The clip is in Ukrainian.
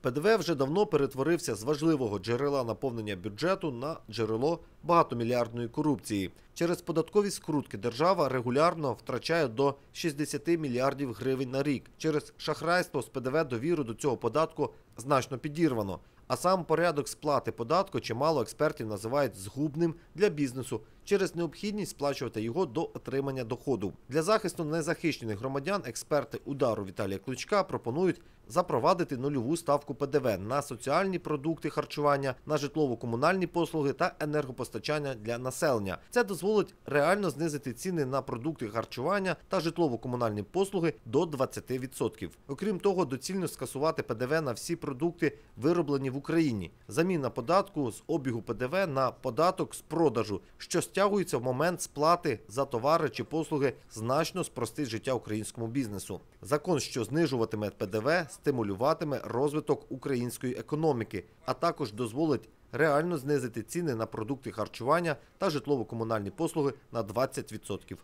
ПДВ вже давно перетворився з важливого джерела наповнення бюджету на джерело багатомільярдної корупції. Через податкові скрутки держава регулярно втрачає до 60 мільярдів гривень на рік. Через шахрайство з ПДВ довіру до цього податку значно підірвано. А сам порядок сплати податку чимало експертів називають згубним для бізнесу через необхідність сплачувати його до отримання доходу. Для захисту незахищених громадян експерти удару Віталія Кличка пропонують запровадити нульову ставку ПДВ на соціальні продукти харчування, на житлово-комунальні послуги та енергопостачання для населення. Це дозволить реально знизити ціни на продукти харчування та житлово-комунальні послуги до 20%. Окрім того, доцільно скасувати ПДВ на всі продукти, вироблені в Україні. Заміна податку з обігу ПДВ на податок з продажу, що стягується в момент сплати за товари чи послуги, значно спростить життя українському бізнесу. Закон, що знижуватиме ПДВ, стимулюватиме розвиток української економіки, а також дозволить реально знизити ціни на продукти харчування та житлово-комунальні послуги на 20%.